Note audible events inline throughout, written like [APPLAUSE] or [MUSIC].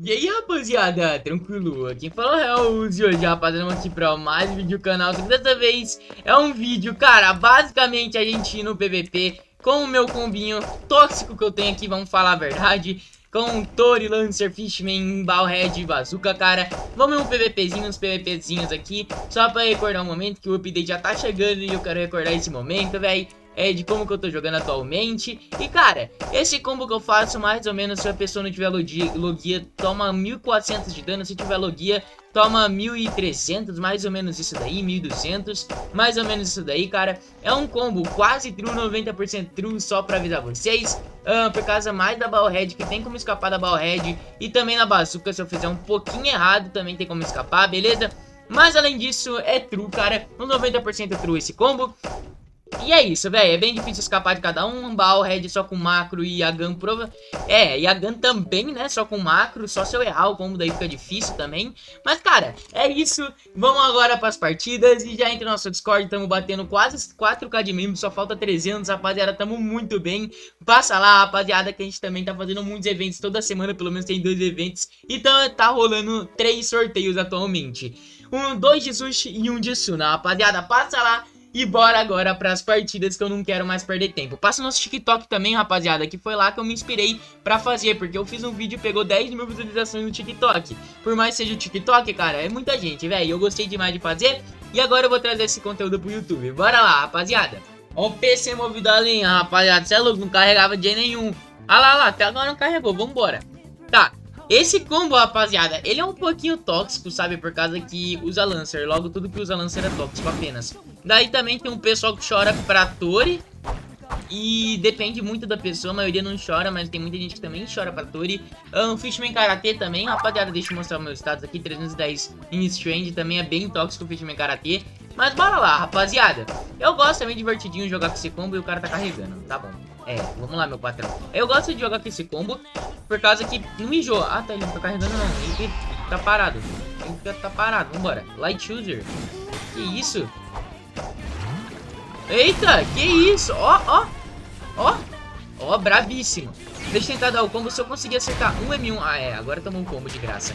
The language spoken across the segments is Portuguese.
E aí rapaziada, tranquilo? Quem falou é o Uzi hoje, rapaziada, vamos aqui pra mais vídeo do canal. Só que dessa vez é um vídeo, cara, basicamente a gente no PVP Com o meu combinho tóxico que eu tenho aqui, vamos falar a verdade Com Tori, Lancer, Fishman, Ballhead e Bazooka, cara. Vamos um PVPzinho, uns PVPzinhos aqui Só pra recordar um momento que o update já tá chegando e eu quero recordar esse momento, velho é, de como que eu tô jogando atualmente. E, cara, esse combo que eu faço, mais ou menos, se a pessoa não tiver logia, toma 1400 de dano. Se tiver logia, toma 1300, mais ou menos isso daí, 1200, mais ou menos isso daí, cara. É um combo quase true, 90% true, só pra avisar vocês. Uh, por causa mais da Ballhead, que tem como escapar da Ballhead. E também na Bazooka, se eu fizer um pouquinho errado, também tem como escapar, beleza? Mas além disso, é true, cara. Um 90% true esse combo. E é isso, velho. É bem difícil escapar de cada um. Red só com macro e a Gun prova. É, e a Gun também, né? Só com macro. Só se eu errar o combo daí fica difícil também. Mas, cara, é isso. Vamos agora para as partidas. E já entra no nosso Discord. Estamos batendo quase 4k de membros. Só falta 300, rapaziada. Tamo muito bem. Passa lá, rapaziada, que a gente também tá fazendo muitos eventos toda semana. Pelo menos tem dois eventos. Então tá rolando três sorteios atualmente. Um, dois de sushi e um de suna, rapaziada. Passa lá. E bora agora pras partidas que eu não quero mais perder tempo. Passa nosso TikTok também, rapaziada, que foi lá que eu me inspirei pra fazer, porque eu fiz um vídeo e pegou 10 mil visualizações no TikTok. Por mais que seja o TikTok, cara, é muita gente, velho. Eu gostei demais de fazer e agora eu vou trazer esse conteúdo pro YouTube. Bora lá, rapaziada. Ó o PC movido a linha, rapaziada. Você é louco, não carregava de nenhum. Ah lá, lá, até agora não carregou, vambora. Tá, esse combo, rapaziada, ele é um pouquinho tóxico, sabe? Por causa que usa Lancer. Logo, tudo que usa Lancer é tóxico apenas. Daí também tem um pessoal que chora pra Tori. E depende muito da pessoa, a maioria não chora, mas tem muita gente que também chora pra Tori. Um Fishman Karate também, rapaziada, deixa eu mostrar meus status aqui, 310 em Strange, também é bem tóxico o Fishman Karate. Mas bora lá, rapaziada. Eu gosto, é meio divertidinho jogar com esse combo e o cara tá carregando, tá bom. É, vamos lá, meu patrão. Eu gosto de jogar com esse combo por causa que não enjoa. Ah, tá, ele não tá carregando não. Ele tá parado. Ele tá parado, vambora. Light User. Que isso? Eita, que isso? Ó, ó. Ó. Ó, brabíssimo. Deixa eu tentar dar o combo. Se eu conseguir acertar um M1... Ah, é. Agora tomou um combo de graça.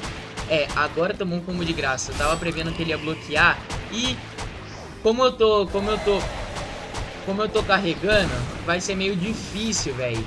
É, agora tomou um combo de graça. Eu tava prevendo que ele ia bloquear. E... Como eu tô... Como eu tô como eu tô carregando, vai ser meio difícil, velho.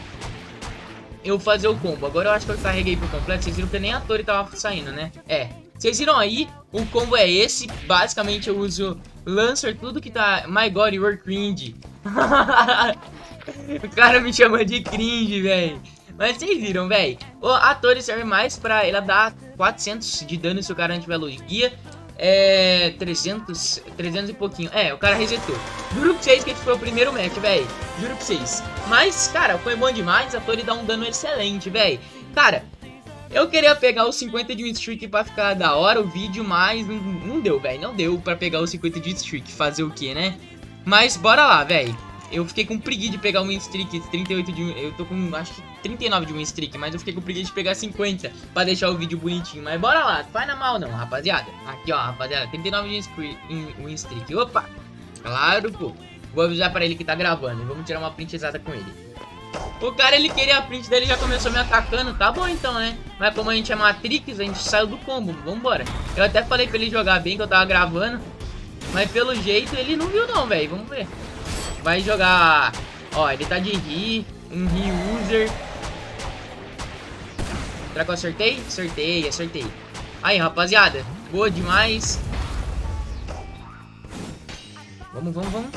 Eu fazer o combo. Agora eu acho que eu carreguei por completo. Vocês viram que nem a torre tava saindo, né? É. Vocês viram aí? O combo é esse. Basicamente eu uso Lancer, tudo que tá... My God, you're cringe. [LAUGHS] o cara me chama de cringe, velho. Mas vocês viram, velho. A torre serve mais pra ela dar 400 de dano se o cara não tiver luz guia é 300, 300 e pouquinho. É, o cara resetou. Juro pra vocês que esse foi o primeiro match, velho. Juro pra vocês. Mas, cara, foi bom demais. A torre dá um dano excelente, velho. Cara, eu queria pegar os 50 de streak pra ficar da hora o vídeo, mas não, não deu, velho. Não deu pra pegar os 50 de streak. Fazer o que, né? Mas bora lá, velho. Eu fiquei com preguiça de pegar o win streak 38 de Eu tô com acho que 39 de win streak, mas eu fiquei com preguiça de pegar 50 pra deixar o vídeo bonitinho. Mas bora lá, não faz na mal não, rapaziada. Aqui ó, rapaziada, 39 de win streak. Opa! Claro, pô. Vou avisar pra ele que tá gravando. Vamos tirar uma print exata com ele. O cara, ele queria a print dele já começou me atacando. Tá bom então, né? Mas como a gente é Matrix, a gente saiu do combo. Vambora. Eu até falei pra ele jogar bem, que eu tava gravando. Mas pelo jeito ele não viu não, velho. Vamos ver vai jogar... Ó, ele tá de Ri, um Ri User. Será que eu acertei? Acertei, acertei. Aí, rapaziada. Boa demais. Vamos, vamos, vamos.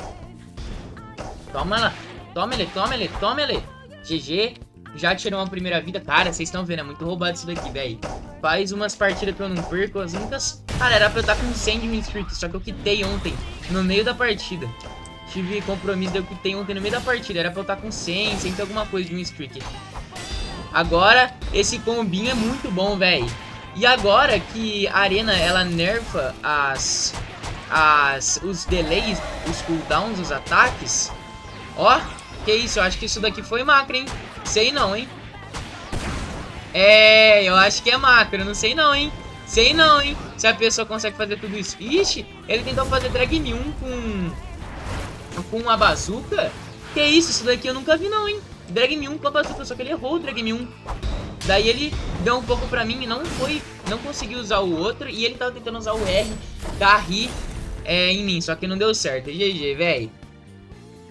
Toma ela. Toma ele, toma ele, toma ele. GG. Já tirou uma primeira vida. Cara, vocês estão vendo, é muito roubado isso daqui, velho. Faz umas partidas que eu não perco. As únicas... Cara, era pra eu estar com 100 de win streak, só que eu quitei ontem, no meio da partida. Tive compromisso que tem ontem no meio da partida. Era pra eu estar com 100, 100 alguma coisa de um streak. Agora, esse combinho é muito bom, velho. E agora que a arena, ela nerfa as, as, os delays, os cooldowns, os ataques. Ó, que isso, eu acho que isso daqui foi macro, hein? Sei não, hein? É, eu acho que é macro, não sei não, hein? Sei não, hein? Se a pessoa consegue fazer tudo isso. Ixi, ele tentou fazer drag me 1 com com uma bazuca? Que isso, isso daqui eu nunca vi não, hein? Drag Me 1 com a bazuca, só que ele errou o Drag Me 1. Daí ele deu um pouco pra mim e não foi, não conseguiu usar o outro. E ele tava tentando usar o R da Ri é, em mim, só que não deu certo. GG, velho.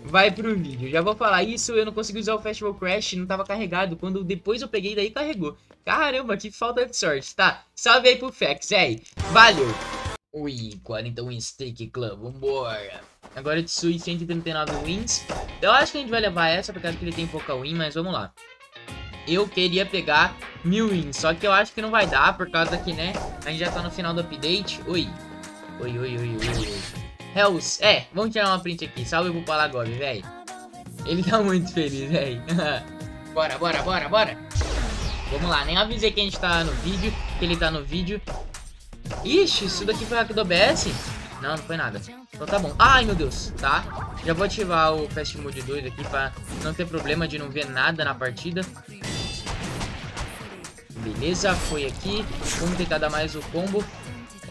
Vai pro vídeo. Já vou falar isso, eu não consegui usar o Festival Crash, não tava carregado. Quando depois eu peguei, daí carregou. Caramba, que falta de sorte. Tá, salve aí pro Fex, véi. Valeu. Ui, 41 Stick Club, vambora. Agora Tsui 139 wins. Eu acho que a gente vai levar essa, porque acho que ele tem pouca win, mas vamos lá. Eu queria pegar mil wins, só que eu acho que não vai dar, por causa que, né, a gente já tá no final do update. Ui. Ui, ui, ui, ui, ui. Hells, é, vamos tirar uma print aqui. Salve pro Palagov, velho. Ele tá muito feliz, velho. [LAUGHS] bora, bora, bora, bora. Vamos lá, nem avisei que a gente tá no vídeo, que ele tá no vídeo. Ixi, isso daqui foi hack do OBS? Não, não foi nada. Então tá bom. Ai, meu Deus, tá? Já vou ativar o Fast Mode 2 aqui pra não ter problema de não ver nada na partida. Beleza, foi aqui. Vamos tentar dar mais o combo.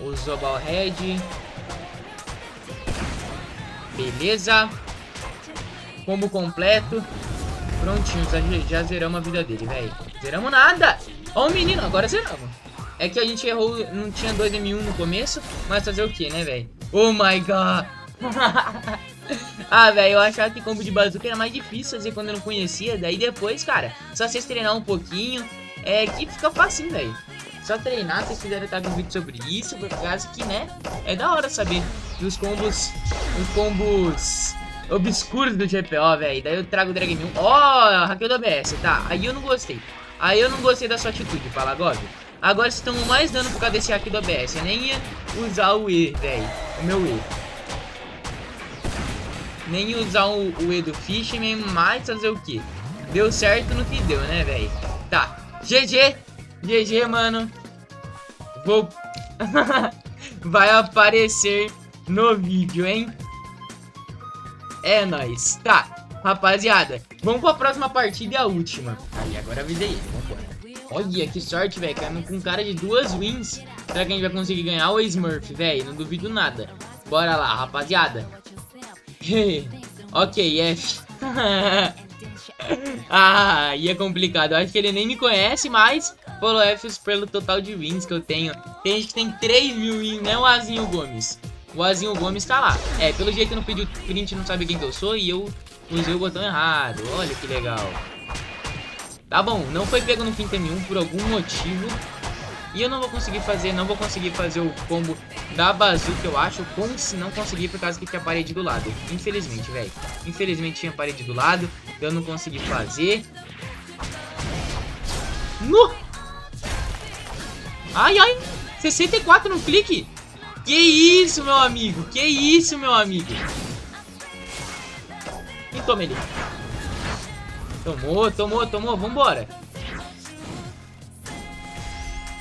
Usou Ballhead. Beleza. Combo completo. Prontinho, já, já zeramos a vida dele, velho. Zeramos nada. Ó o menino, agora zeramos. É que a gente errou, não tinha 2M1 no começo, mas fazer o que, né, velho? Oh my god. [LAUGHS] ah, velho, eu achava que combo de bazuca era mais difícil fazer quando eu não conhecia. Daí depois, cara, só vocês treinar um pouquinho, é que fica fácil, velho. Só treinar, vocês quiserem estar um vídeo sobre isso, por causa que, né, é da hora saber dos combos, os combos obscuros do GPO, velho. Daí eu trago o Drag 1. Ó, oh, hackeu do ABS, tá. Aí eu não gostei. Aí eu não gostei da sua atitude, Palagov. Agora vocês mais dando por causa desse hack do ABS. Eu nem ia usar o E, velho. O meu E. Nem usar o, o E do Fishman, mas fazer o que? Deu certo no que deu, né, velho? Tá. GG. GG, mano. Vou... [LAUGHS] Vai aparecer no vídeo, hein? É nóis. Tá, rapaziada. Vamos pra próxima partida e a última. Aí, agora avisei ele. Olha, que sorte, velho. Com cara de duas wins. Será que a gente vai conseguir ganhar o Smurf, velho? Não duvido nada. Bora lá, rapaziada. [LAUGHS] ok, F. [LAUGHS] ah, e é complicado. Acho que ele nem me conhece, mas falou F pelo total de wins que eu tenho. Tem gente que tem 3 mil wins, né, o Azinho Gomes? O Azinho Gomes tá lá. É, pelo jeito não pediu print, não sabe quem que eu sou e eu usei o botão errado. Olha que legal. Tá bom, não foi pego no quinto M1 por algum motivo. E eu não vou conseguir fazer, não vou conseguir fazer o combo da bazuca, eu acho. Como se não conseguir por causa que tinha parede do lado. Infelizmente, velho. Infelizmente tinha parede do lado. Eu não consegui fazer. No! Ai, ai! 64 no clique! Que isso, meu amigo! Que isso, meu amigo! E toma ele. Tomou, tomou, tomou. Vambora.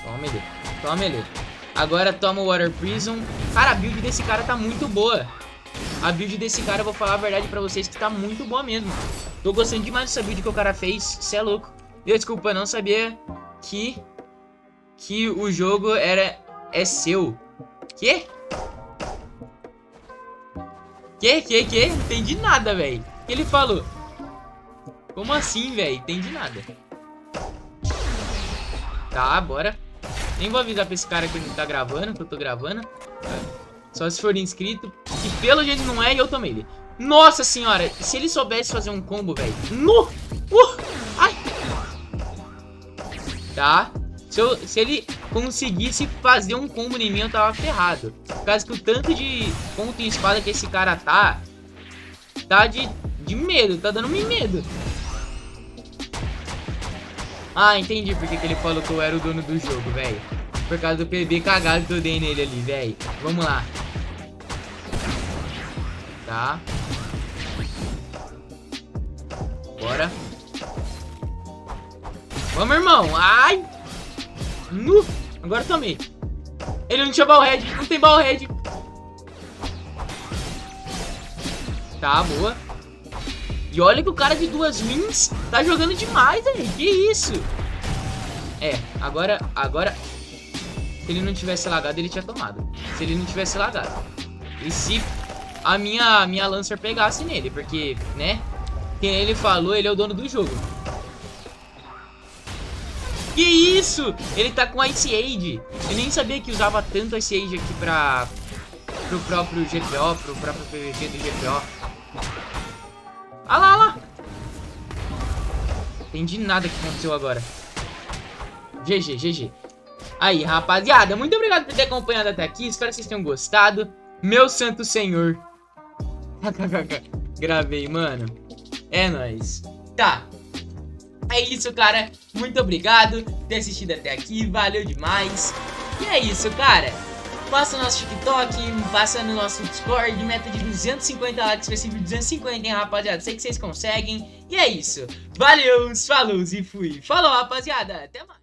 Toma ele. Toma ele. Agora toma o Water Prison. Cara, a build desse cara tá muito boa. A build desse cara, eu vou falar a verdade pra vocês, que tá muito boa mesmo. Tô gostando demais dessa build que o cara fez. Cê é louco. Desculpa, não sabia que... Que o jogo era... É seu. Que? Que, que, que? Não entendi nada, velho. Ele falou? Como assim, velho? Entendi nada. Tá, bora. Nem vou avisar pra esse cara que ele tá gravando, que eu tô gravando. Só se for inscrito. Que pelo jeito não é, e eu tomei ele. Nossa senhora, se ele soubesse fazer um combo, velho. No! Uh! Ai! Tá. Se, eu, se ele conseguisse fazer um combo em mim, eu tava ferrado. Por causa que o tanto de ponto em espada que esse cara tá... Tá de, de medo, tá dando-me medo. Ah, entendi porque que ele falou que eu era o dono do jogo, velho. Por causa do PB cagado que eu dei nele ali, velho. Vamos lá. Tá. Bora. Vamos, irmão. Ai. Nu. Agora tomei. Ele não tinha ballhead. Não tem ballhead. Tá, boa. E olha que o cara de duas wins tá jogando demais, velho. Que isso? É, agora, agora... Se ele não tivesse lagado, ele tinha tomado. Se ele não tivesse lagado. E se a minha, minha Lancer pegasse nele, porque, né? Quem ele falou, ele é o dono do jogo. Que isso? Ele tá com Ice Age. Eu nem sabia que usava tanto Ice Age aqui pra... Pro próprio GPO, pro próprio PVP do GPO. Ah lá, ah lá. Entendi nada que aconteceu agora. GG, GG. Aí, rapaziada, muito obrigado por ter acompanhado até aqui. Espero que vocês tenham gostado. Meu santo senhor. [LAUGHS] Gravei, mano. É nóis. Tá. É isso, cara. Muito obrigado por ter assistido até aqui. Valeu demais. E é isso, cara. Passa no nosso TikTok, passa no nosso Discord, meta de 250 likes, vai ser 250, hein, rapaziada? Sei que vocês conseguem. E é isso. Valeu, falou e fui. Falou, rapaziada. Até mais.